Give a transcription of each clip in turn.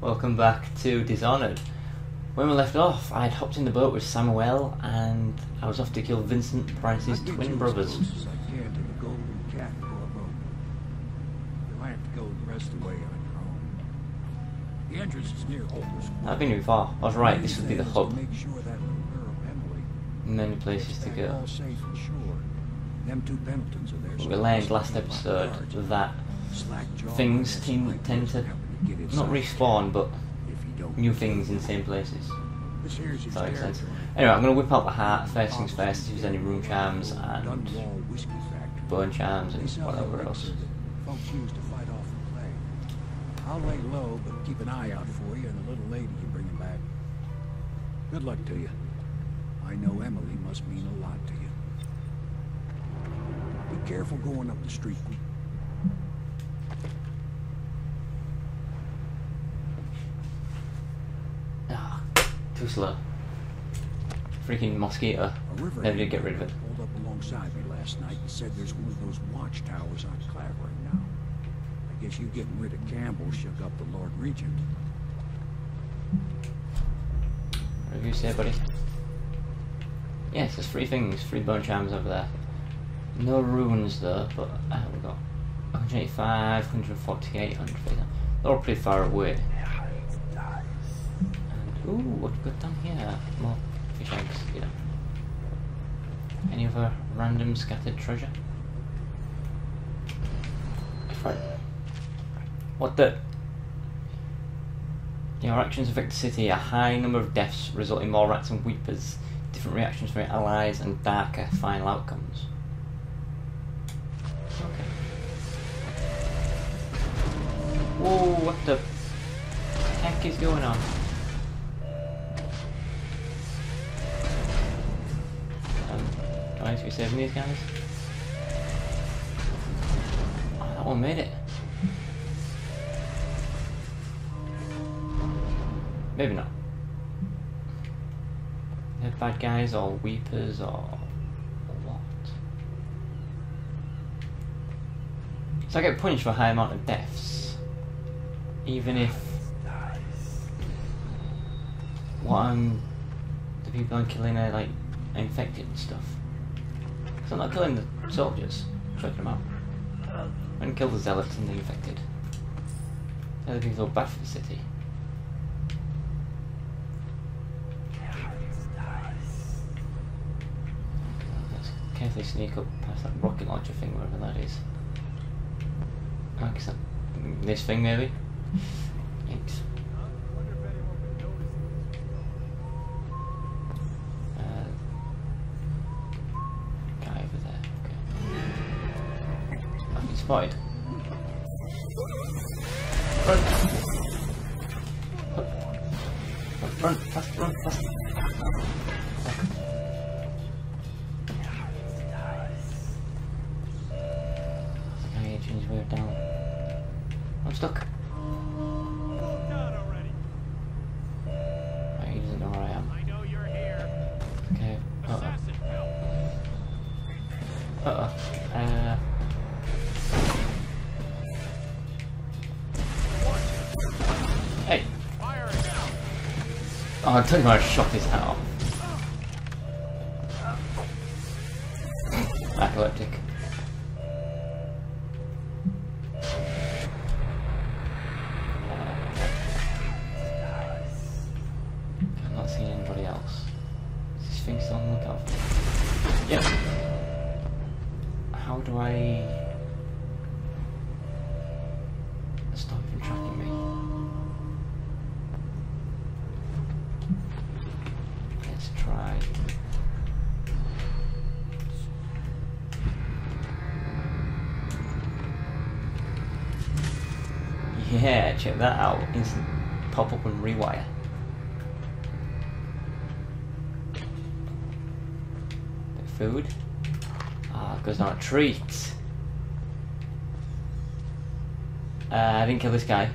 Welcome back to Dishonored. When we left off, I'd hopped in the boat with Samuel and I was off to kill Vincent Price's twin brothers. As I can to the Golden Cat for a boat. You'll have to go the rest of the way on your own. The entrance is near I've been too far. I was right, this would be the hub. Make sure that little girl, Emily, Many places to go. all safe and sure. Them two Pendletons are there. We learned last episode that things rednecks team like tend to are helping you get not respawn, but If you don't new things in the same places. If that makes sense. Anyway, I'm going to whip out the hat, first things first, see if there's any room charms and Dunwall Whiskey Factory. bone charms and whatever else. folks use to fight off the plague. I'll lay low, but keep an eye out for you and the little lady you bring back. Good luck to you. I know Emily must mean a lot to you. Be careful going up the street. Ah, too slow. Freaking mosquito. Never did get rid of it. Pulled up alongside me last night and said there's one of those watchtowers on Clavering now. I guess you getting rid of Campbell shook up the Lord Regent. What do you say, buddy? Yes, there's three things, three bone charms over there. No runes though, but uh, we got 185, 148, 100. They're all pretty far away. Ooh, what got down here? More fish eggs, know. Any other random scattered treasure? What the? Your actions affect the city. A high number of deaths result in more rats and weepers. Different reactions from your allies and darker final outcomes. Okay. Whoa, what the heck is going on? To be saving these guys? Oh, that one made it. Maybe not. They're bad guys or weepers or, or what? So I get punished for a high amount of deaths. Even if what I'm the people I'm killing are like infected and stuff. Because I'm not killing the soldiers, choking them out. I'm going to kill the zealots and the infected. They're the people bad for the city. Let's carefully sneak up past that rocket launcher thing, wherever that is. I guess that, this thing maybe? Thanks. I've been spotted. Run! Run, fast, run, fast. I need to change where down. I'm stuck. Right, he doesn't know Oh, I told you I shot his hat off. Epileptic. I'm not seeing anybody else. Is this thing still on the lookout for me? Yep. How do I That out. Instant pop up and rewire. Bit of food. Ah, goes on a treat. Uh, I didn't kill this guy.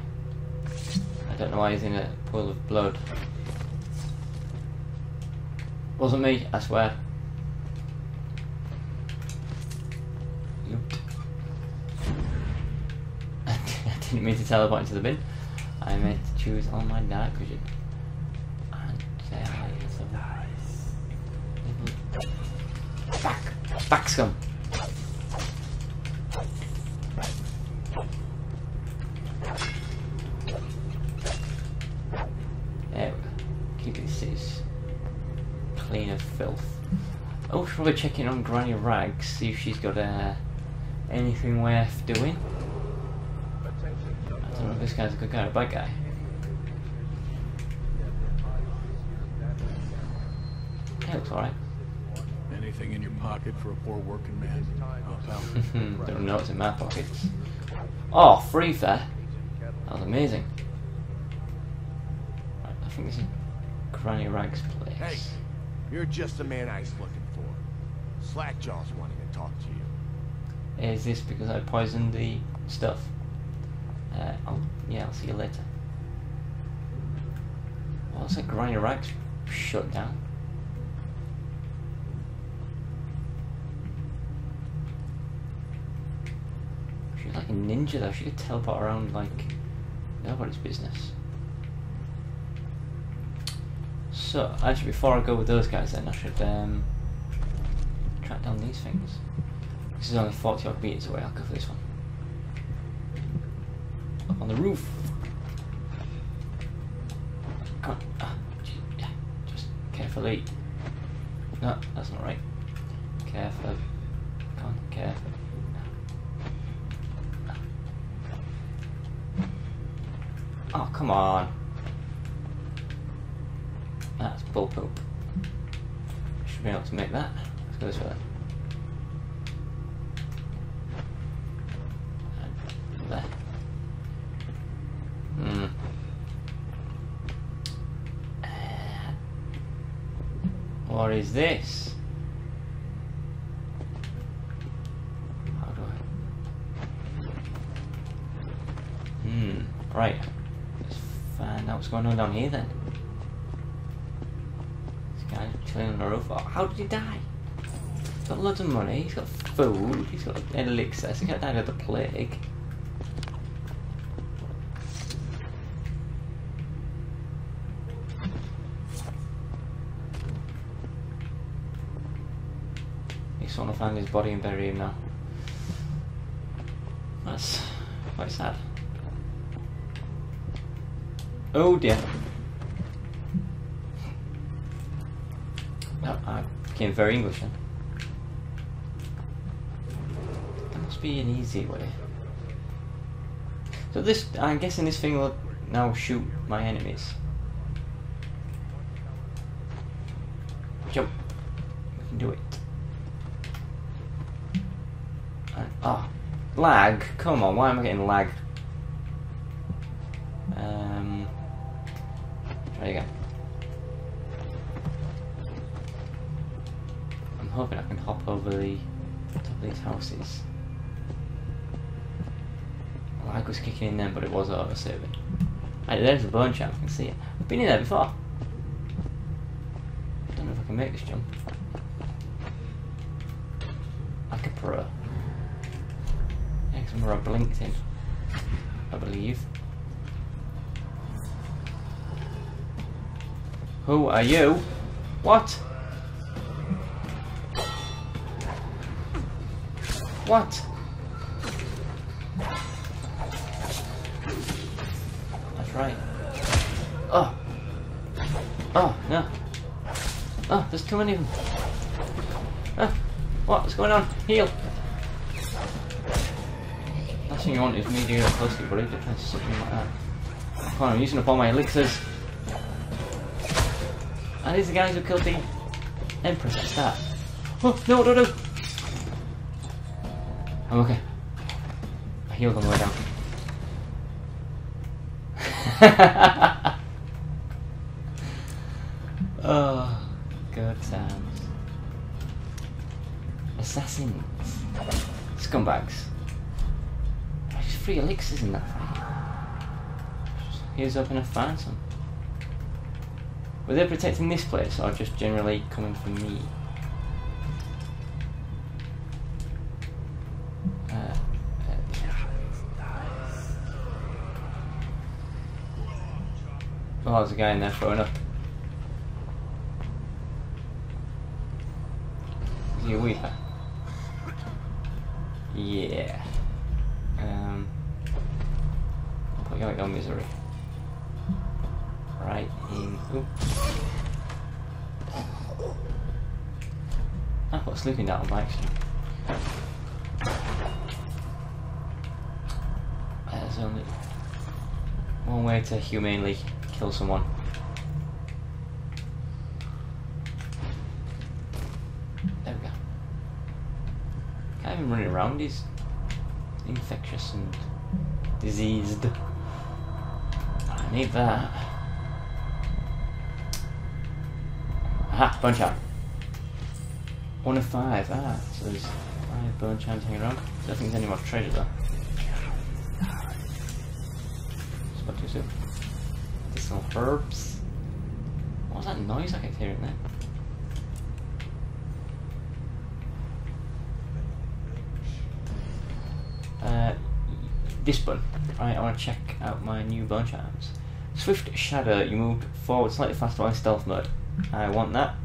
I don't know why he's in a pool of blood. Wasn't me, I swear. I didn't mean to teleport into the bin. I meant to choose on my dark vision. And say hi little back back scum. Keep clean of filth. Oh, should probably check in on Granny Rags, see if she's got uh, anything worth doing. I don't know if this guy's a good guy or a bad guy. He looks alright. Anything in your pocket for a poor working man? Oh, don't know what's in my pockets. Oh, free fare. That was amazing. Right, I think this is Granny Rags' place. Hey, you're just the man I was looking for. Slackjaw's wanting to talk to you. Is this because I poisoned the stuff? Uh, I'll, yeah, I'll see you later. Well, looks like Granny Rags shut down. She's like a ninja though, she could teleport around like nobody's business. So, actually before I go with those guys then, I should um, track down these things. This is only 40 odd meters away, I'll go for this one. On the roof. Come on. Ah, just carefully. No, that's not right. Careful. Come on, careful. Oh, come on. That's bull poop. Should be able to make that. Let's go this way is this? How do I? Hmm. Right. Let's find out what's going on down here then. This guy chilling on the roof. How did he die? He's got loads of money. He's got food. He's got elixirs, he can't die of the plague. Find his body and bury him now. That's quite sad. Oh dear. No, I became very English then. There must be an easy way. So this, I'm guessing this thing will now shoot my enemies. Jump. We can do it. And, oh, lag. Come on, why am I getting lag? Um, try again. I'm hoping I can hop over the top of these houses. Lag was kicking in then, but it was over saving. Right, there's the bone charm, I can see it. I've been in there before. I Don't know if I can make this jump. Like a pro. I'm blinked in. I believe. Who are you? What? What? That's right. Oh. Oh, no. Oh, there's too many of them. Oh, what's going on? Heal. Last thing you want is me buddy. Don't try to suck me like that. Come on, I'm using up all my elixirs. And these are the guys who killed the Empress at the start. Oh, no, no, no! I'm okay. I healed on the way down. oh, good times. Assassins. Scumbags. Three elixirs in that fight. Here's hoping to find some. Were they protecting this place or just generally coming for me? Uh, uh, Oh, there's a guy in there throwing up. Is he a weeper? Yeah. Um, Put you out misery. Right in. Oop. I put sleeping down my action. There's only one way to humanely kill someone. There we go. Can't even run around, he's infectious and diseased. Need that. Aha, bone charm. One of five, ah, so there's five bone charms hanging around. I Don't think there's any more treasure though. Spoke too soon. There's some herbs. What was that noise I kept hearing there? Uh, this one. Right, I want to check out my new bone charms. Swift Shadow, you moved forward slightly faster by stealth mode. I want that.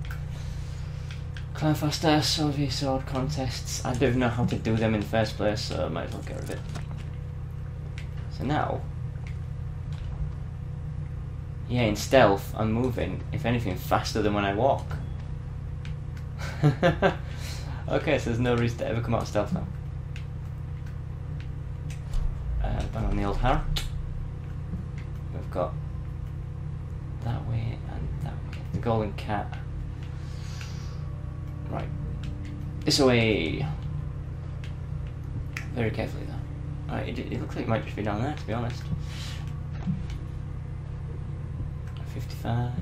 Climb faster, sword contests. I don't know how to do them in the first place, so I might as well get rid of it. So now, yeah, in stealth, I'm moving, if anything, faster than when I walk. okay, so there's no reason to ever come out of stealth now. Uh, bang on the old heart. We've got that way and that way. The golden cat. Right. This way. Very carefully though. Alright, it, it looks like it might just be down there, to be honest. 55.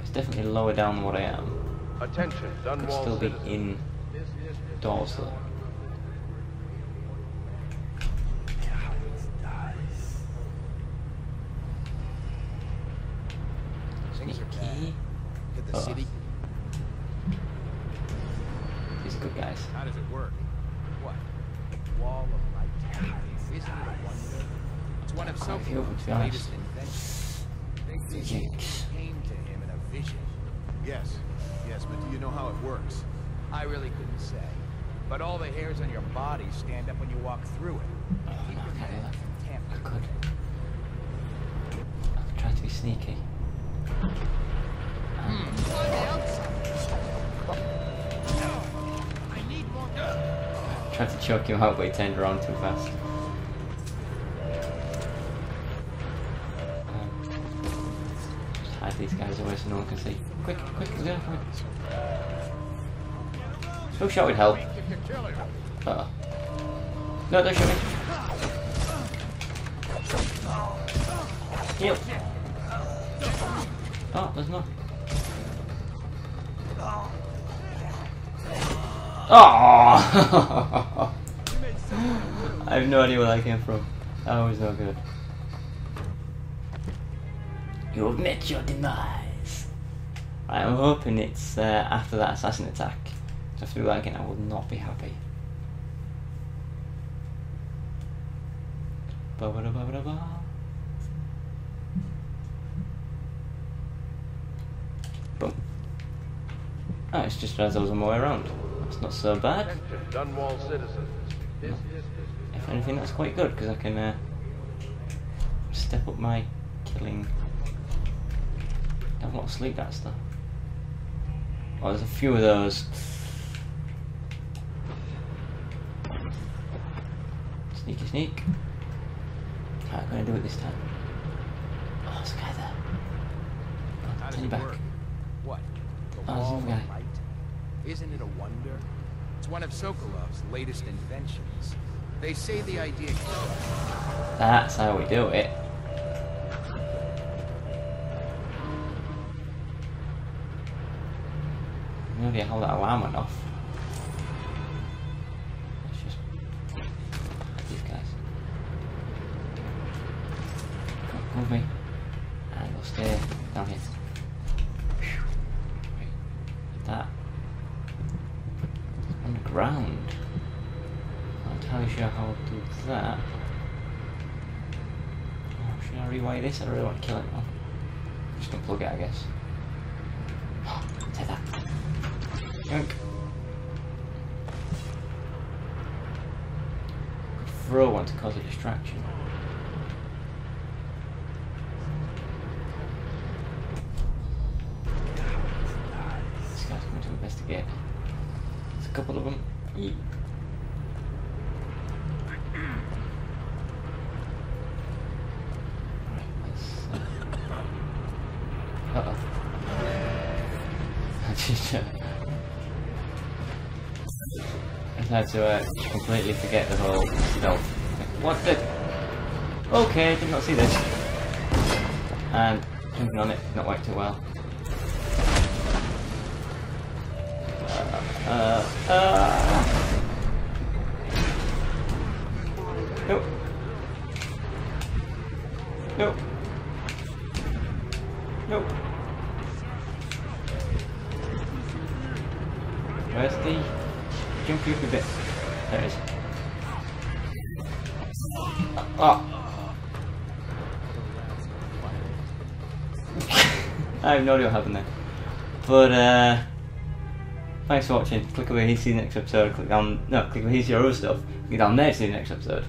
It's definitely lower down than what I am. Attention, Could still be in doors though. Things are bad. Sneaky. Hit the Uh. city. These are good guys. How does it work? What? A wall of light. Isn't it a wonder? It's one of Quite a few of them, to be latest inventions. Big Yikes. came to him in a vision. Yes, yes, but do you know how it works? I really couldn't say. But all the hairs on your body stand up when you walk through it. Oh, Keep no, your I can't do mind that. from I could. I could try to be sneaky. Tried to choke him out, but he turned around too fast. Just hide these guys away so no one can see. Quick, quick, let's go. Quick. Smoke shot would help. Uh oh. No, don't shoot me. Heal. Oh, there's more. Oh! I have no idea where that came from. That was no good. You have met your demise. I'm hoping it's uh, after that assassin attack. If I do that again, I will not be happy. Ba ba da ba ba da ba. Boom. Oh, it's just as I was on my way around. That's not so bad. Dunwall citizens. If anything, that's quite good because I can uh, step up my killing. Have a lot of sleep, that stuff. Oh, there's a few of those. Sneaky sneak. How am I going to do it this time? Oh, there's a guy there. Does turn it your back. What? Oh, there's another guy. Isn't it a wonder? It's one of Sokolov's latest inventions. They say the idea That's how we do it. No idea how that alarm went off. Entirely sure how to do that. Oh, should I rewire this? I really want to kill it now. Just unplug it, I guess. Take that. Yoink. Throw one to cause a distraction. This guy's coming to investigate. There's a couple of them. I had to uh, completely forget the whole stealth. What the? Okay, did not see this. And jumping on it not worked too well. Uh, uh, nope. Nope. Nope. Where's the jump goofy bit? There it is. Oh. I have no idea what happened there. But uh thanks for watching. Click over here to see the next episode. Click on no, click over here to your other stuff. Click down there to see the next episode.